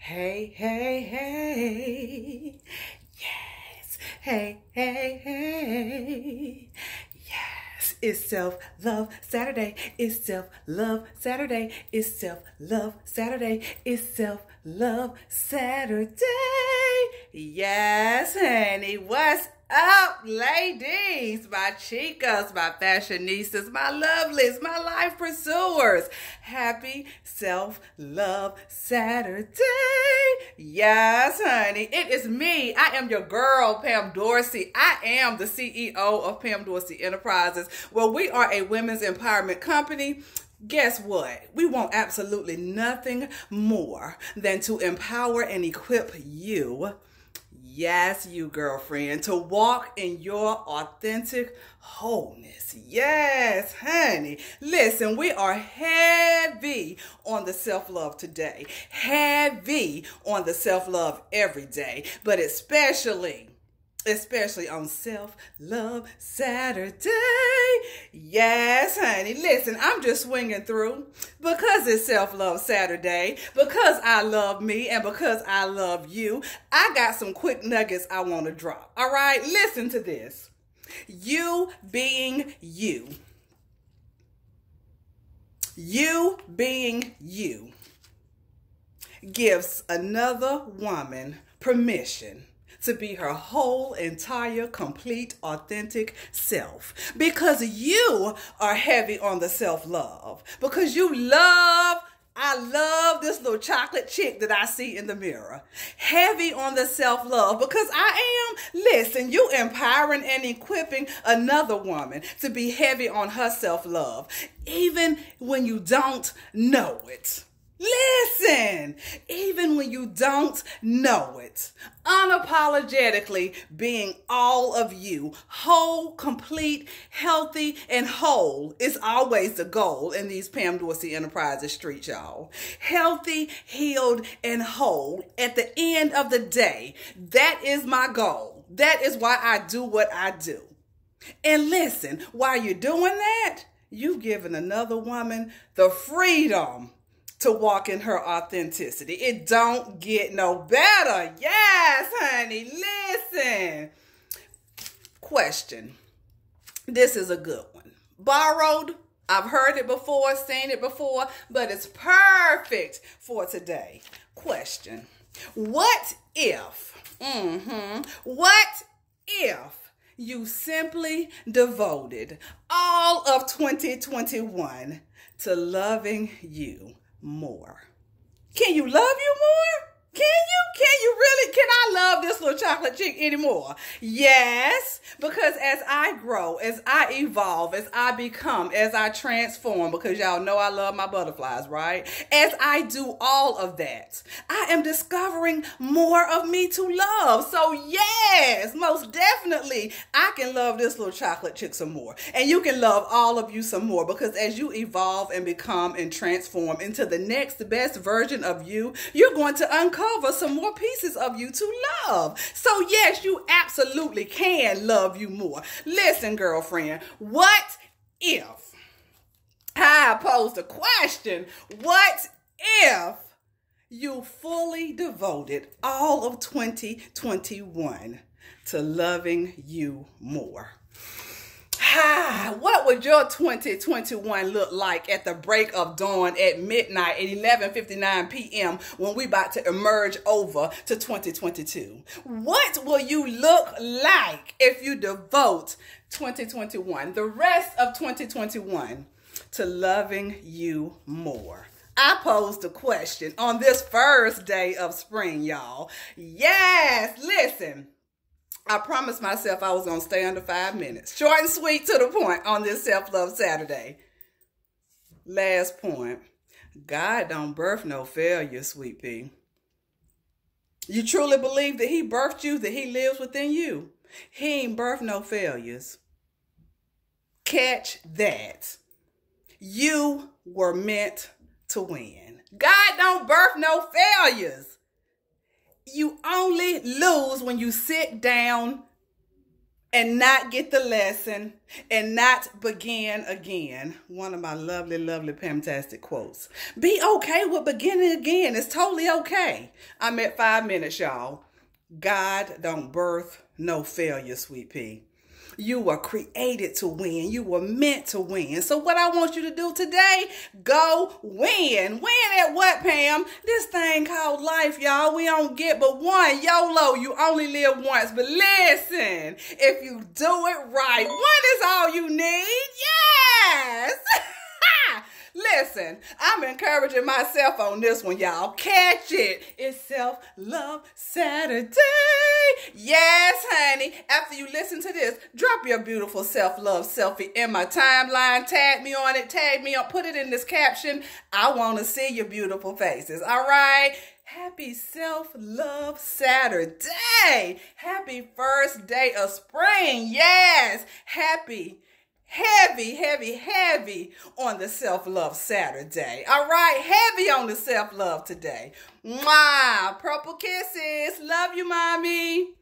Hey, hey, hey. Yes. Hey, hey, hey. Yes. It's self love Saturday. It's self love Saturday. It's self love Saturday. It's self love Saturday. Yes, honey. What's up, ladies? My chicas, my fashionistas, my lovelies, my life pursuers. Happy self love Saturday. Yes, honey. It is me. I am your girl, Pam Dorsey. I am the CEO of Pam Dorsey Enterprises. Well, we are a women's empowerment company guess what? We want absolutely nothing more than to empower and equip you. Yes, you girlfriend, to walk in your authentic wholeness. Yes, honey. Listen, we are heavy on the self love today, heavy on the self love every day, but especially especially on Self Love Saturday. Yes, honey. Listen, I'm just swinging through because it's Self Love Saturday, because I love me and because I love you. I got some quick nuggets I want to drop. All right, listen to this. You being you. You being you gives another woman permission to be her whole, entire, complete, authentic self. Because you are heavy on the self love. Because you love I love this little chocolate chick that I see in the mirror. Heavy on the self love because I am, listen, you empowering and equipping another woman to be heavy on her self love, even when you don't know it. Listen, even when you don't know it, unapologetically being all of you, whole, complete, healthy, and whole is always the goal in these Pam Dorsey Enterprises streets, y'all. Healthy, healed, and whole at the end of the day, that is my goal. That is why I do what I do. And listen, while you're doing that, you've given another woman the freedom to walk in her authenticity. It don't get no better. Yes, honey. Listen. Question. This is a good one. Borrowed. I've heard it before, seen it before, but it's perfect for today. Question. What if, mm-hmm, what if you simply devoted all of 2021 to loving you more. Can you love you more? Can you? Can you really? Can I love this little chocolate chick anymore? Yes, because as I grow, as I evolve, as I become, as I transform, because y'all know I love my butterflies, right? As I do all of that, I am discovering more of me to love. So, yes, most definitely, I can love this little chocolate chick some more. And you can love all of you some more because as you evolve and become and transform into the next best version of you, you're going to uncover some more pieces of you to love. So, yes, you absolutely can love you more. Listen, girlfriend, what if I posed a question? What if you fully devoted all of 2021 to loving you more? What would your 2021 look like at the break of dawn at midnight at 11:59 p.m. when we about to emerge over to 2022? What will you look like if you devote 2021, the rest of 2021 to loving you more? I posed a question on this first day of spring, y'all. Yes, listen. I promised myself I was going to stay under five minutes. Short and sweet to the point on this self love Saturday. Last point God don't birth no failure, sweet pea. You truly believe that He birthed you, that He lives within you. He ain't birthed no failures. Catch that. You were meant to win. God don't birth no failures you only lose when you sit down and not get the lesson and not begin again. One of my lovely, lovely, fantastic quotes. Be okay with beginning again. It's totally okay. I'm at five minutes, y'all. God don't birth no failure, sweet pea. You were created to win. You were meant to win. So what I want you to do today, go win. Win at what, Pam? This thing called life, y'all. We don't get but one. YOLO, you only live once. But listen, if you do it right, one is all you need. Yes. Listen, I'm encouraging myself on this one, y'all. Catch it. It's Self Love Saturday. Yes, honey. After you listen to this, drop your beautiful self love selfie in my timeline. Tag me on it. Tag me on. Put it in this caption. I want to see your beautiful faces. All right. Happy Self Love Saturday. Happy first day of spring. Yes. Happy heavy, heavy, heavy on the self love Saturday. All right, heavy on the self love today. Mwah, purple kisses. Love you, mommy.